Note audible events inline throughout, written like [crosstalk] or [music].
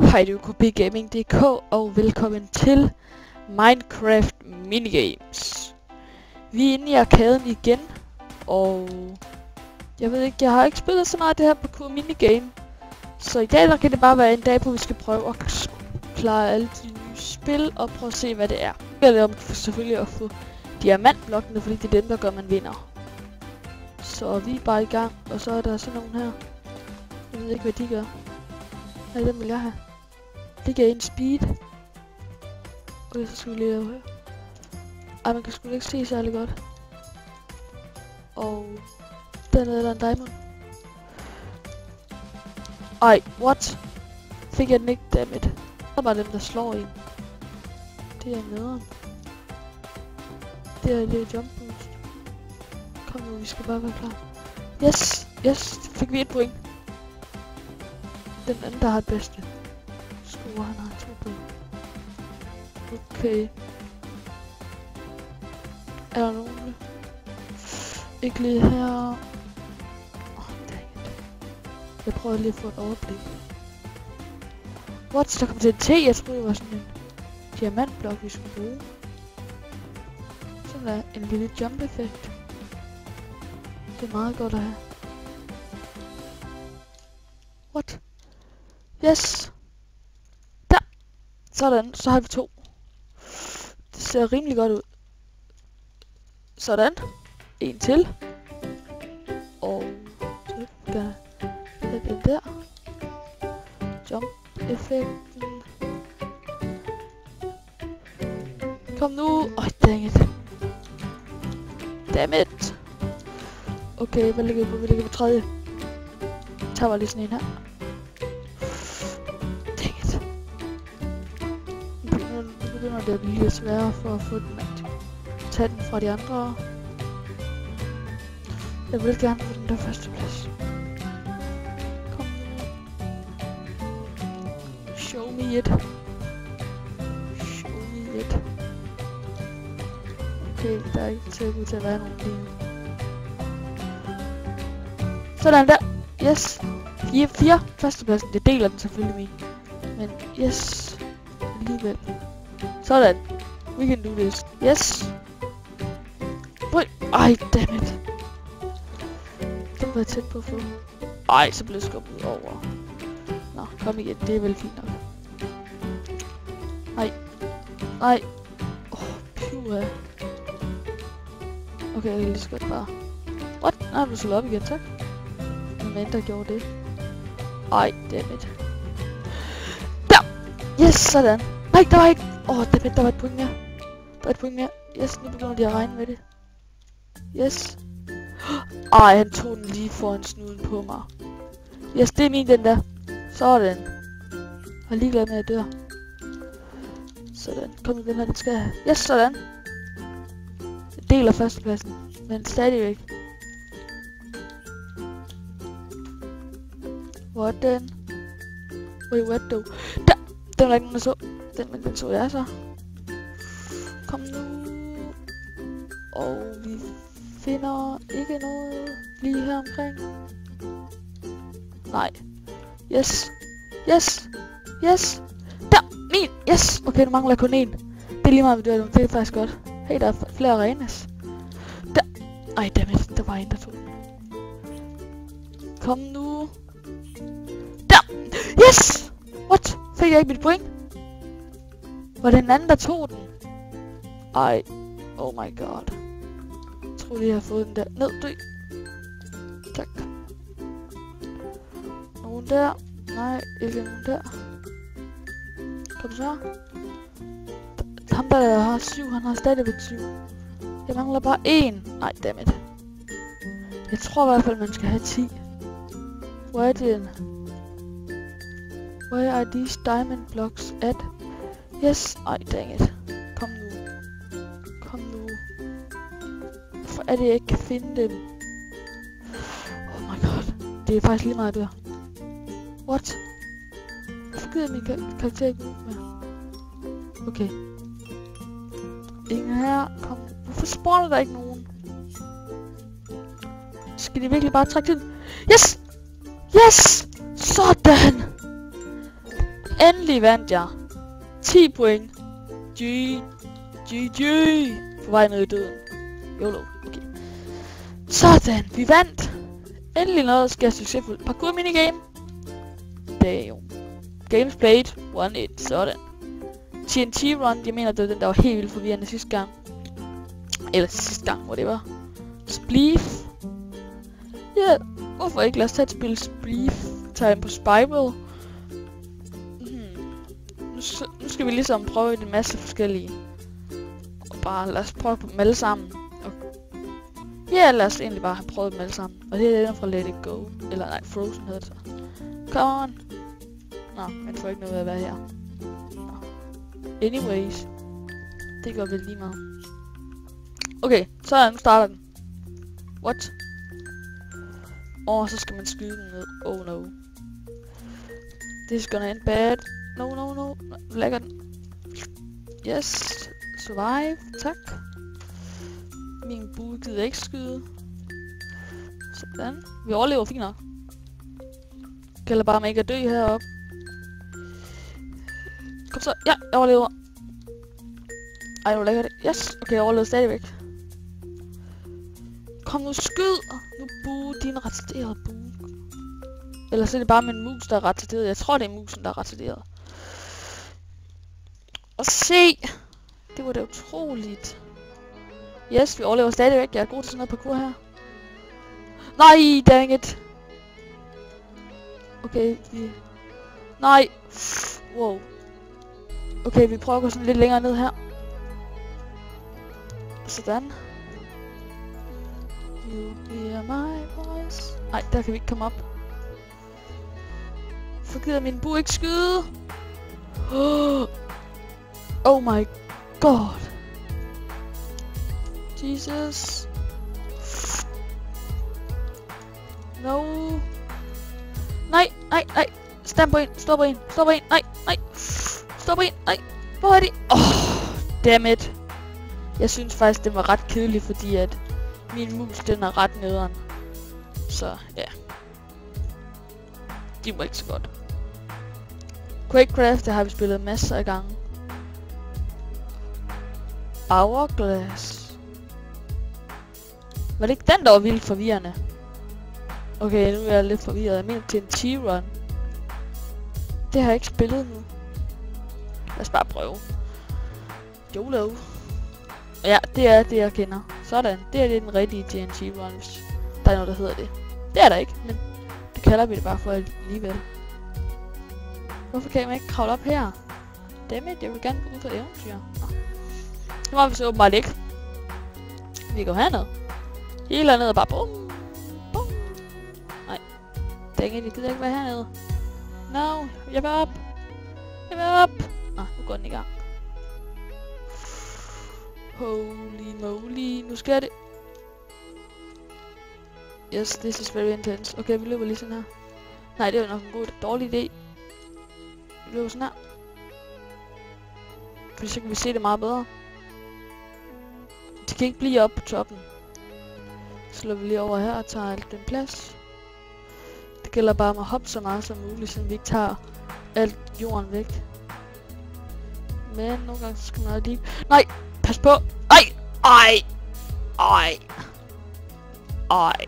Hej, du KPGaming.dk og velkommen til Minecraft Minigames. Vi er inde i arkaden igen, og jeg ved ikke, jeg har ikke spillet så meget af det her på K Minigame. Så i dag der kan det bare være en dag, hvor vi skal prøve at klare alle de nye spil og prøve at se, hvad det er. Eller om selvfølgelig at få diamantblokkene, fordi det er dem, der gør, man vinder. Så vi er bare i gang, og så er der sådan nogen her. Jeg ved ikke, hvad de gør. Nej, den vil jeg have. Det giver en speed. Okay, så skal vi lige lave her. Ej, man kan sgu ikke se særlig godt. Og dernede er der en diamond. Ej, what? Fik jeg den ikke, dammit. Der er bare dem, der slår en. Det er nederen. Det er det jump boost. Kom nu, vi skal bare være klar. Yes, yes, fik vi et point. Den anden, der har det bedste. Score, han har to point. Okay. Er der nogen? Ikke lige her. Oh, dang it. Jeg prøver lige at få et overblik. What? Der kom til en T. Jeg troede, det var sådan en diamantblok, vi skulle bruge. Sådan der. En lille jump effekt. Det er meget godt at have. What? Yes. Sådan. Så har vi to. Det ser rimelig godt ud. Sådan. En til. Og så skal jeg den der. Jump effekten. Kom nu. Åh, oh, dang it. Damn it. Okay, hvad ligger vi på? Vi ligger på tredje. Jeg tager bare lige sådan en her. Bliver begynder det lidt sværere for at få den at tage den fra de andre. Jeg vil gerne få den der første plads. Kom. Show me it. Show me it. Okay, der er ikke til at kunne til at være nogen lige. Sådan der. Yes. 4, 4. Førstepladsen. Det deler den selvfølgelig med. Men yes. Alligevel. Sådan. We can do this. Yes. But, Ej, dammit. Den var tæt på at få. Ej, så blev jeg skubbet over. Nå, kom igen. Det er vel fint nok. Nej. Nej. Åh, oh, puha. Okay, jeg kan lige så godt bare... What? Nej, du slår op igen, tak Men der gjorde det. Ej, dammit. Der! Yes, sådan. Nej, der var ikke... Åh, oh, dammit, der var et point mere. Der var et point mere. Yes, nu begynder de at regne med det. Yes. Ej, han tog den lige foran snuden på mig. Yes, det er min, den der. Sådan. Jeg er ligeglad med, at jeg dør. Sådan. Kom nu, den her, den skal jeg have. Yes, sådan. Jeg deler førstepladsen. Men stadigvæk. Hvordan? Wait, what though? Der! Den var ikke nogen, der så. Den, men den tog jeg så. Kom nu. Og vi finder ikke noget lige her omkring. Nej. Yes. Yes. Yes. Der! Min! Yes! Okay, nu mangler jeg kun en. Det er lige meget, vi dør Det er faktisk godt. Hey, der er flere arenas. Der! Ej, dammit. Der var en, der tog. Kom nu. Der. Yes! What? Fik jeg ikke mit point? Var det en anden, der tog den? Ej. Oh my god. Jeg tror lige, jeg har fået den der. Ned, dø. Tak. Nogen der. Nej, ikke nogen der. Kom så. Ham der har syv, han har stadigvæk syv. Jeg mangler bare én. Nej, dammit. Jeg tror i hvert fald, man skal have 10. Hvor er det? Where are these diamond blocks at? Yes, ej dang it. Kom nu. Kom nu. Hvorfor er det, jeg ikke kan finde dem? Oh my god. Det er faktisk lige meget der. What? Hvorfor gider min kar karakter ikke mere? Okay. Ingen her. Kom. Hvorfor spawner der ikke nogen? Skal de virkelig bare trække til Yes! Yes! Sådan! Endelig vandt jeg. 10 point. G. G. G. På vej ned i døden. YOLO. Okay. Sådan, vi vandt. Endelig noget skal succesfuldt. Parkour minigame. Damn. Games played. 1-1. Sådan. TNT run, jeg mener, det var den, der var helt vildt forvirrende sidste gang. Eller sidste gang, hvor det var. Spleef. Ja, yeah. hvorfor ikke? Lad os tage et spil Spleef. Tage ind på Spiral. Hmm. Nu, nu skal vi ligesom prøve en masse forskellige. Og bare lad os prøve dem alle sammen. Og ja, lad os egentlig bare have prøvet dem alle sammen. Og det er den fra Let It Go. Eller nej, Frozen hedder det så. Come on. Nå, man får ikke noget af at være her. Anyways. Det går vel lige meget. Okay, så nu starter den. What? Og så skal man skyde den ned. Oh no. This is gonna end bad. No, no, no. Lækker den. Yes. Survive. Tak. Min bue gider ikke skyde. Sådan. Vi overlever fint nok. Gælder bare mig ikke at dø heroppe. Kom så. Ja, jeg overlever. Ej, hvor lækkert. Yes. Okay, jeg overlever stadigvæk. Kom nu, skyd! Nu bue, din retarderede bue. Eller så er det bare min mus, der er retarderet. Jeg tror, det er musen, der er retarderet. Se! Det var da utroligt. Yes, vi overlever stadigvæk. Jeg er god til sådan noget parkour her. Nej, dang it! Okay, vi... Nej! Wow. Okay, vi prøver at gå sådan lidt længere ned her. Sådan. You hear my voice. Nej, der kan vi ikke komme op. For gider min bu ikke skyde. [gasps] Oh Oh my god. Jesus. No. Nej, nej, nej. Stand på en, stå på en, stå på en, nej, nej. Stå på en, nej. Hvor er de? Oh, damn it. Jeg synes faktisk, det var ret kedeligt, fordi at min mus, den er ret nederen. Så, ja. De var ikke så godt. Quakecraft, det har vi spillet masser af gange. Hourglass. Var det ikke den, der var vildt forvirrende? Okay, nu er jeg lidt forvirret. Jeg mener TNT Run. Det har jeg ikke spillet nu. Lad os bare prøve. YOLO. Ja, det er det, jeg kender. Sådan. Det er det den rigtige TNT Run, hvis der er noget, der hedder det. Det er der ikke, men det kalder vi det bare for alligevel. Hvorfor kan man ikke kravle op her? Dammit, jeg vil gerne gå ud på eventyr. Nå. Nu har vi så åbenbart ikke. Vi går herned. Hele ned og bare bum, bum. Nej. Dang it, jeg gider ikke være hernede. No, jeg vil op. Jeg vil op. Nå, nu går den i gang. Holy moly, nu skal det. Yes, this is very intense. Okay, vi løber lige sådan her. Nej, det er nok en god, dårlig idé. Vi løber sådan her. Fordi så kan vi se det meget bedre. Det kan ikke blive op på toppen. Så vi lige over her og tager alt den plads. Det gælder bare om at hoppe så meget som muligt, så vi ikke tager alt jorden væk. Men nogle gange skal man lige... Nej! Pas på! Ej! Ej! Ej! Ej!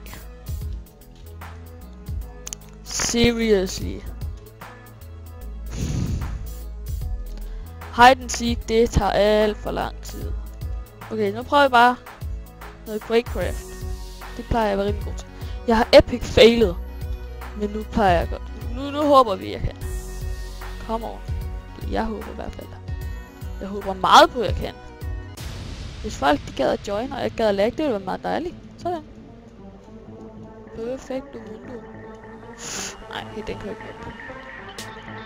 Seriously? Hide and seek, det tager alt for lang. Okay, nu prøver vi bare noget Breakcraft. Det plejer jeg at være rimelig god til. Jeg har epic failet. Men nu plejer jeg godt. Nu, nu håber vi, jeg kan. Kom over. Jeg håber i hvert fald. Jeg håber meget på, at jeg kan. Hvis folk de gad at join, og jeg gad at lægge, det ville være meget dejligt. Sådan. Perfekt, mundo. Nej, den kan jeg ikke på.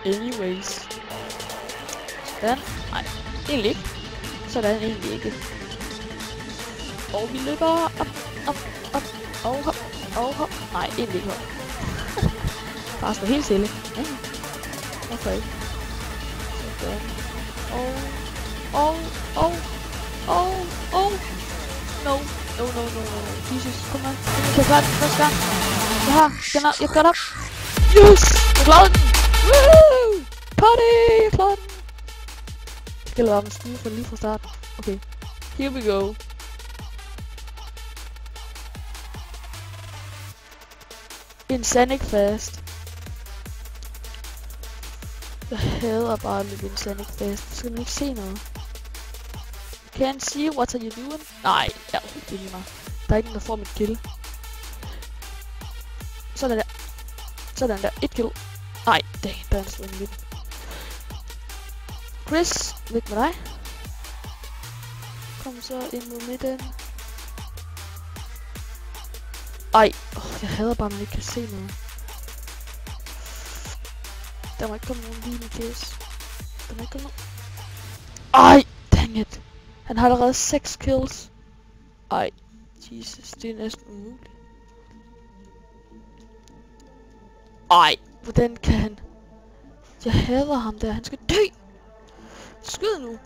Anyways. Sådan. Nej, egentlig ikke. Sådan egentlig ikke. Og vi løber op, op, op, og hop, og hop. Nej, egentlig ikke hop. [laughs] Bare stå helt stille. Ja. Okay. Sådan. Og, og, og, og, og. No, no, no, no, no. Jesus, kom on. Jeg kan den første gang. Jeg har, jeg har, jeg gør det op. Yes! Jeg klarede den! Woohoo! party! Jeg klarede den! Skal jeg lade den skyde for lige fra starten. Okay. Here we go. En Sonic Fast. Jeg hader bare at løbe en Sonic Fast. Så skal man ikke se noget. Can't see what are you doing? Nej, ja, det er lige mig. Der er ikke nogen, der får mit kill. Sådan der. Sådan der. Et kill. Nej, dang, der er en slå lidt. Chris, væk med dig. Kom så ind mod midten. Ej, oh, jeg hader bare, at man ikke kan se noget. Der må ikke komme nogen lige med case. Der må ikke komme nogen. Ej, dang it. Han har allerede 6 kills. Ej, Jesus, det er næsten umuligt. Ej, hvordan kan han? Jeg hader ham der, han skal dø! Skyd nu!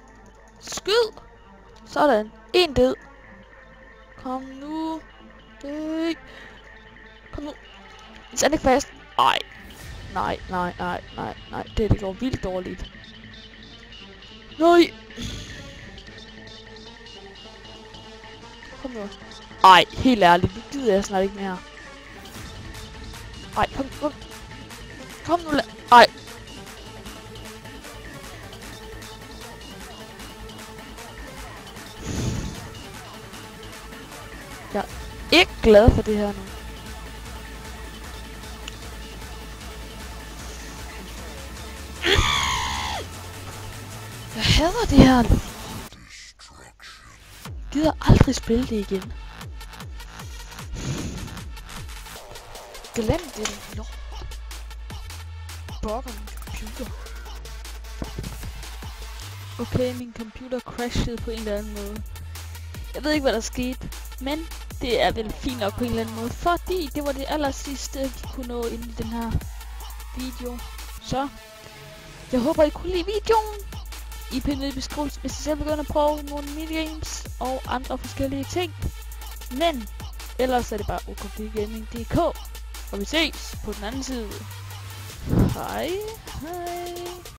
Skyd! Sådan, en død. Kom nu. Øh. Kom nu. Sæt ikke fast. Ej. Nej, nej, nej, nej, nej. Det, det går vildt dårligt. Nej. Kom nu. Ej, helt ærligt. Nu gider jeg snart ikke mere. Ej, kom, kom. Kom nu, la- Ej. Glad for det her nu. Jeg hader det her. Jeg gider aldrig spille det igen. Glem det lort. Bokker min computer. Okay, min computer crashede på en eller anden måde. Jeg ved ikke, hvad der skete, men det er vel fint nok på en eller anden måde, fordi det var det aller sidste, vi kunne nå ind i den her video. Så, jeg håber, I kunne lide videoen. I pindet i beskrivelsen, hvis I selv begynder at prøve nogle minigames og andre forskellige ting. Men, ellers er det bare okpgaming.dk, og vi ses på den anden side. Hej, hej.